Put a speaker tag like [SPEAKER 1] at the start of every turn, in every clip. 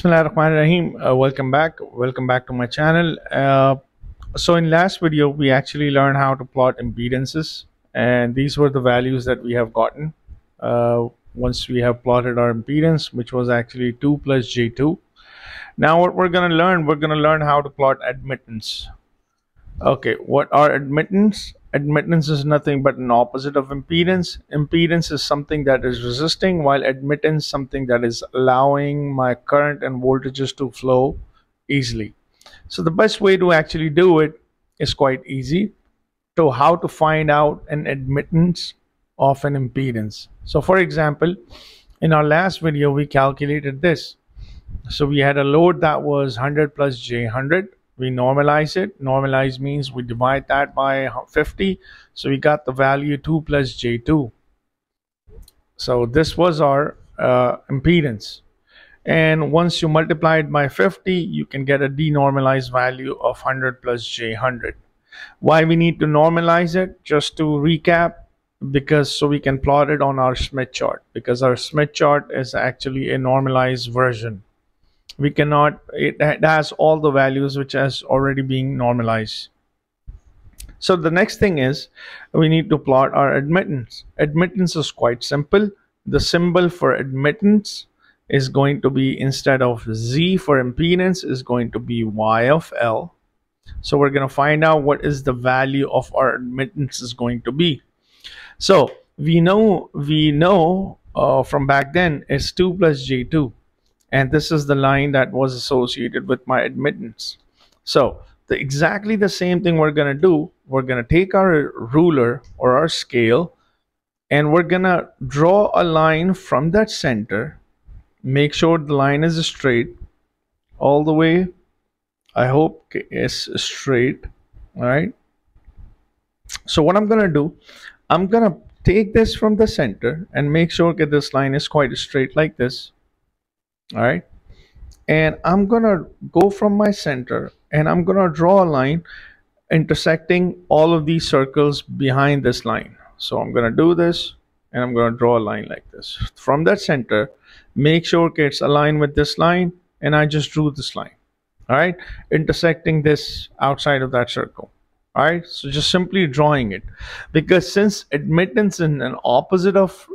[SPEAKER 1] Bismillah ar-Rahman rahim Uh, welcome back. Welcome back to my channel. Uh, so in last video, we actually learned how to plot impedances and these were the values that we have gotten uh, once we have plotted our impedance, which was actually 2 plus J2. Now what we're going to learn, we're going to learn how to plot admittance. Okay, what are admittance? Admittance is nothing but an opposite of impedance. Impedance is something that is resisting while admittance something that is allowing my current and voltages to flow easily. So the best way to actually do it is quite easy. So how to find out an admittance of an impedance. So for example, in our last video, we calculated this. So we had a load that was 100 plus J100 we normalize it. Normalize means we divide that by 50 so we got the value 2 plus j2 so this was our uh, impedance. And once you multiply it by 50 you can get a denormalized value of 100 plus j100 why we need to normalize it? Just to recap because so we can plot it on our Smith chart. Because our Smith chart is actually a normalized version we cannot it has all the values which has already been normalized. So the next thing is we need to plot our admittance. Admittance is quite simple. The symbol for admittance is going to be instead of z for impedance is going to be y of l. So we're going to find out what is the value of our admittance is going to be. So we know we know uh, from back then is 2 plus j2 and this is the line that was associated with my admittance. So the exactly the same thing we're going to do. We're going to take our ruler or our scale and we're going to draw a line from that center. Make sure the line is straight all the way. I hope it's straight all right? So what i'm going to do i'm going to take this from the center and make sure that this line is quite straight like this all right? And I'm gonna go from my center and I'm gonna draw a line intersecting all of these circles behind this line. So I'm gonna do this and I'm gonna draw a line like this. From that center make sure it's aligned with this line and I just drew this line. All right? Intersecting this outside of that circle. All right? So just simply drawing it. Because since admittance is an opposite of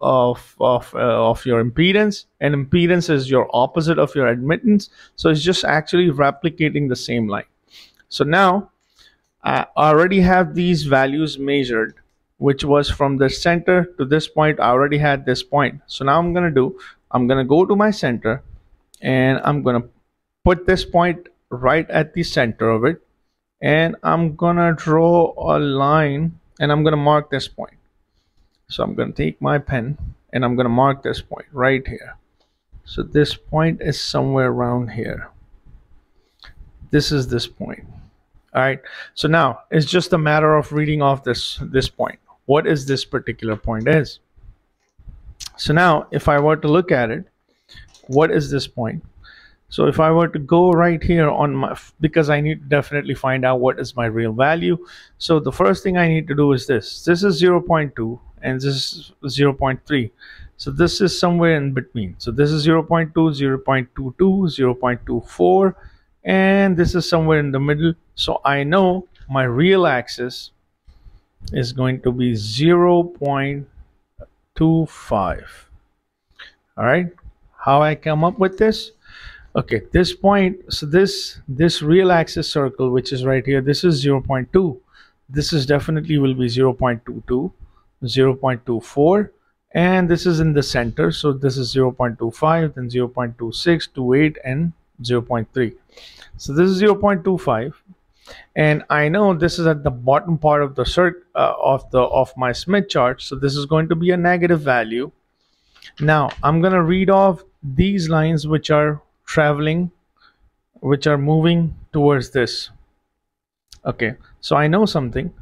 [SPEAKER 1] of of, uh, of your impedance and impedance is your opposite of your admittance. So it's just actually replicating the same line. So now I already have these values measured which was from the center to this point. I already had this point. So now I'm gonna do I'm gonna go to my center and I'm gonna put this point right at the center of it. And I'm gonna draw a line and I'm gonna mark this point so I'm going to take my pen and I'm going to mark this point right here. So this point is somewhere around here. This is this point. All right. So now it's just a matter of reading off this this point. What is this particular point is? So now if I were to look at it, what is this point? So if I were to go right here on my, because I need to definitely find out what is my real value. So the first thing I need to do is this. This is 0.2 and this is 0.3 so this is somewhere in between. So this is 0 0.2 0 0.22 0 0.24 and this is somewhere in the middle. So i know my real axis is going to be 0 0.25 all right? How i come up with this? Okay this point so this this real axis circle which is right here this is 0 0.2 this is definitely will be 0 0.22 0.24 and this is in the center. So this is 0.25 then 0.26 28 and 0.3 so this is 0.25 and I know this is at the bottom part of the cert uh, of the of my Smith chart. So this is going to be a negative value. Now I'm gonna read off these lines which are traveling which are moving towards this. Okay so I know something.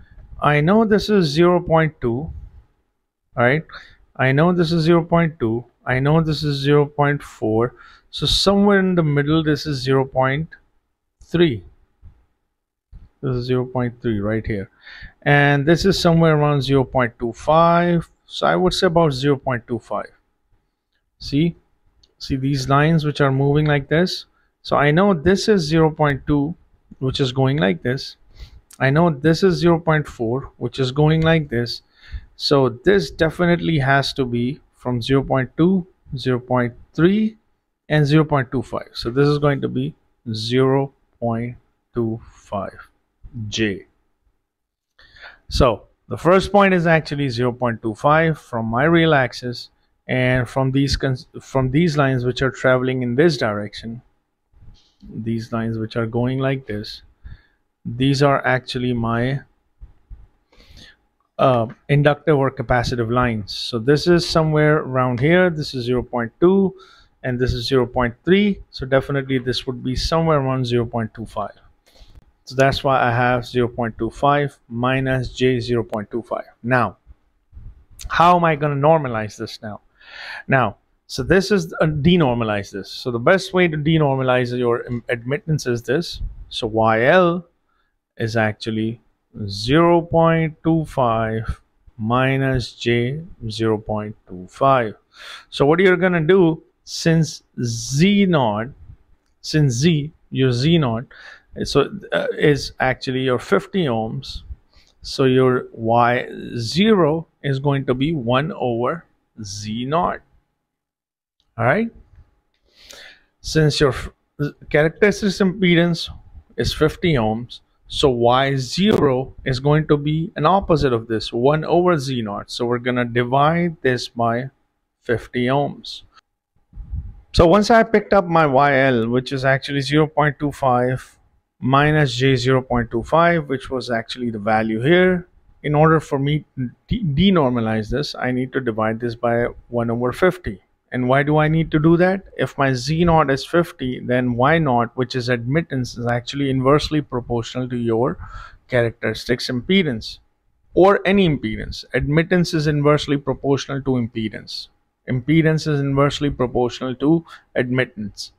[SPEAKER 1] I know this is 0.2 all right? I know this is 0.2 i know this is 0.4 so somewhere in the middle this is 0.3 this is 0.3 right here. And this is somewhere around 0.25 so i would say about 0.25 see? See these lines which are moving like this? So I know this is 0.2 which is going like this. I know this is 0.4 which is going like this so this definitely has to be from 0.2 0.3 and 0.25 so this is going to be 0.25 j. So the first point is actually 0.25 from my real axis and from these from these lines which are traveling in this direction. These lines which are going like this these are actually my uh, inductive or capacitive lines. So this is somewhere around here. This is 0.2 and this is 0.3 so definitely this would be somewhere around 0.25 so that's why I have 0.25 minus j 0.25 now how am I going to normalize this now? Now so this is uh, denormalize this. So the best way to denormalize your admittance is this. So YL is actually 0.25 minus j 0.25 so what you're gonna do since z naught since z your z naught so uh, is actually your 50 ohms. So your y0 is going to be 1 over z naught. All right since your characteristic impedance is 50 ohms so y0 is going to be an opposite of this 1 over z naught. So we're going to divide this by 50 ohms. So once I picked up my YL which is actually 0.25 minus j 0.25 which was actually the value here in order for me to denormalize this I need to divide this by 1 over 50 and why do I need to do that? If my z naught is 50 then y naught which is admittance is actually inversely proportional to your characteristics impedance or any impedance. Admittance is inversely proportional to impedance. Impedance is inversely proportional to admittance.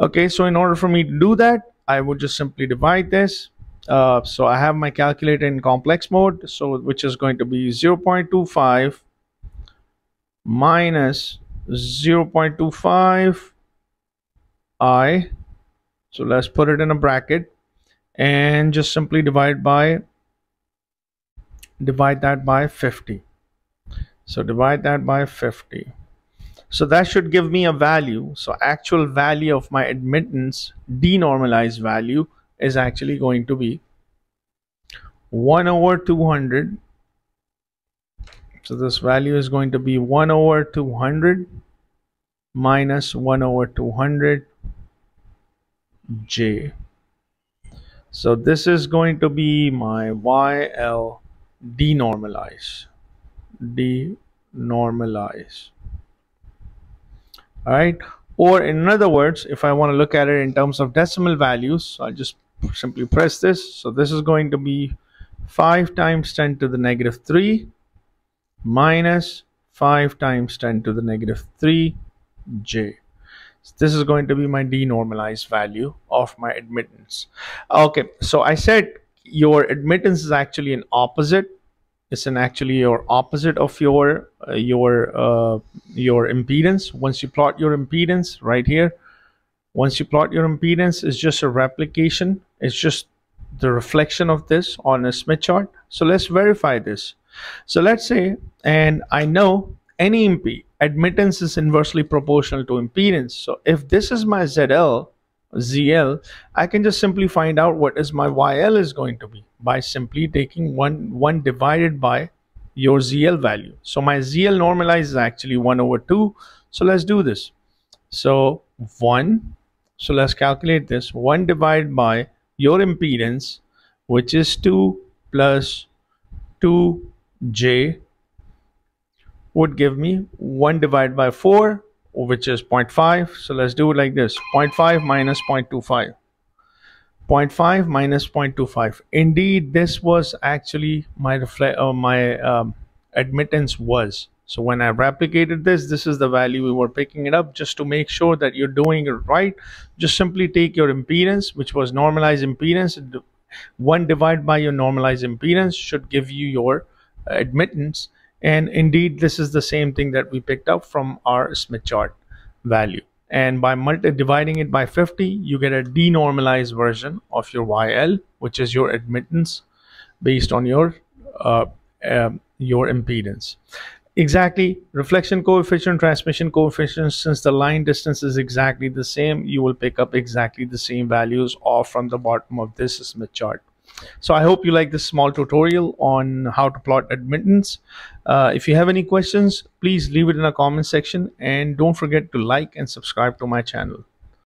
[SPEAKER 1] Okay so in order for me to do that I would just simply divide this. Uh, so I have my calculator in complex mode, so which is going to be 0.25 minus 0.25 i. So let's put it in a bracket and just simply divide by divide that by 50. So divide that by 50. So that should give me a value. So actual value of my admittance denormalized value is actually going to be 1 over 200. So this value is going to be 1 over 200 minus 1 over 200 j. So this is going to be my YL denormalize. Denormalize all right or in other words if I want to look at it in terms of decimal values I'll just simply press this so this is going to be 5 times 10 to the negative 3 minus 5 times 10 to the negative 3 j. So this is going to be my denormalized value of my admittance. Okay so I said your admittance is actually an opposite. It's an actually your opposite of your uh, your uh, your impedance. Once you plot your impedance right here once you plot your impedance it's just a replication. It's just the reflection of this on a Smith chart. So let's verify this so let's say and I know any impede admittance is inversely proportional to impedance so if this is my ZL ZL, I can just simply find out what is my YL is going to be by simply taking 1, 1 divided by your ZL value. So my ZL normalized is actually 1 over 2. So let's do this. So 1, so let's calculate this. 1 divided by your impedance, which is 2 plus 2j would give me 1 divided by 4 which is 0.5 so let's do it like this. 0.5 minus 0.25 0.5 minus 0.25 indeed this was actually my reflect uh, my um, admittance was. So when I replicated this this is the value we were picking it up just to make sure that you're doing it right. Just simply take your impedance which was normalized impedance one divided by your normalized impedance should give you your admittance. And indeed, this is the same thing that we picked up from our Smith chart. value. And by multi dividing it by 50 you get a denormalized version of your YL which is your admittance based on your uh, uh, your impedance. Exactly reflection coefficient transmission coefficient since the line distance is exactly the same you will pick up exactly the same values off from the bottom of this Smith chart so I hope you like this small tutorial on how to plot admittance. Uh, if you have any questions, please leave it in the comment section and don't forget to like and subscribe to my channel.